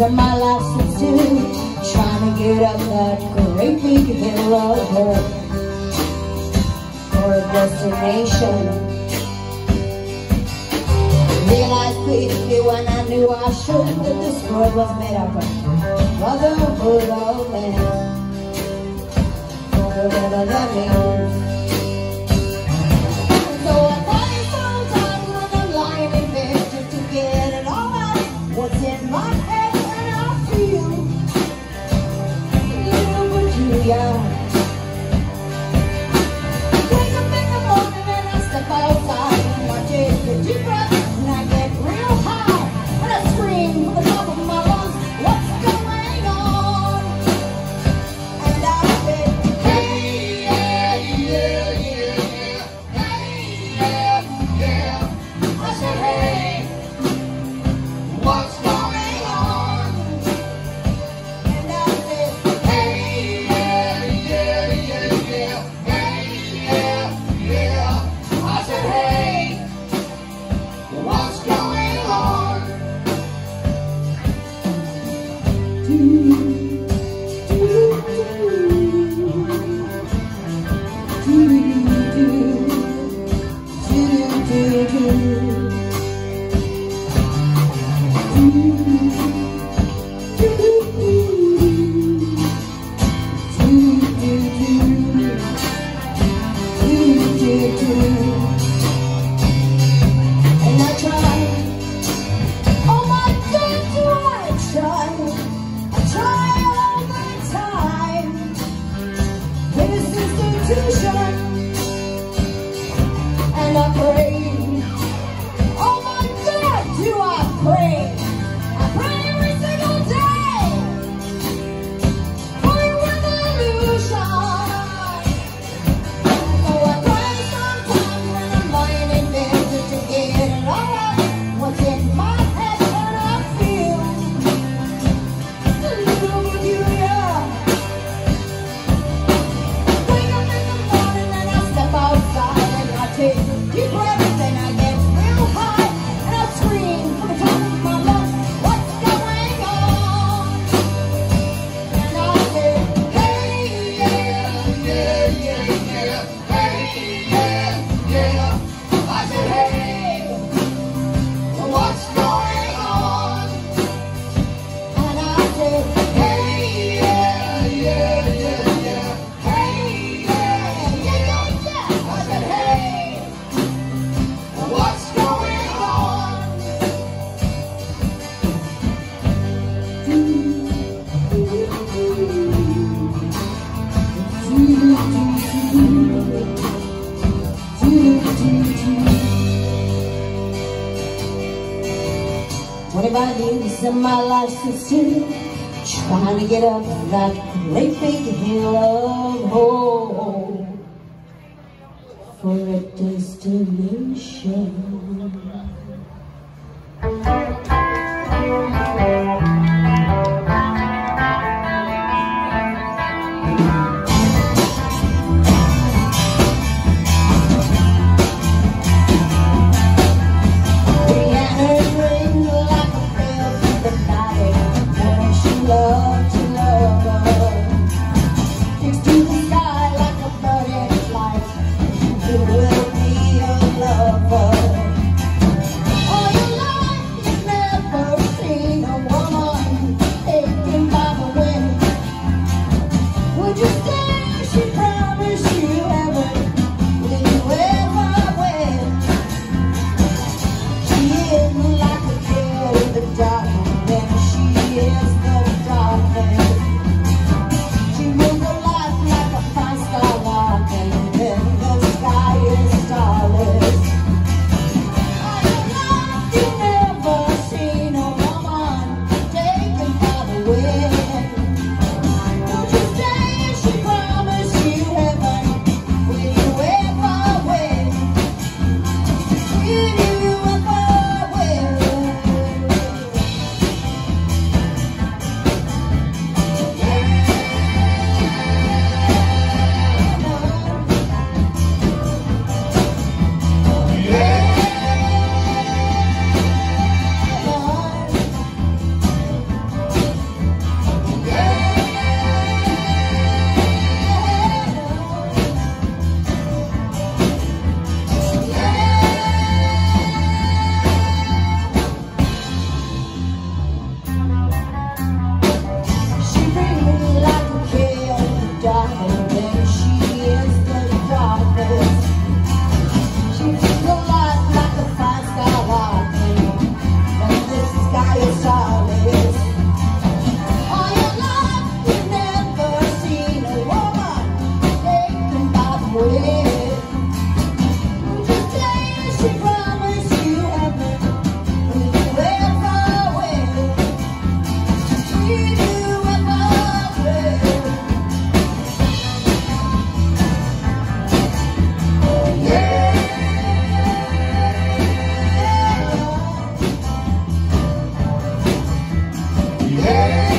of my life since two? Trying to get up that great big hill of hope For a destination. Realized quickly when I knew I should That this world was made up of brotherhood of oh man. Whatever that means What if I lose in my life so? Trying to get up that great big hill of hope For a destination Hey.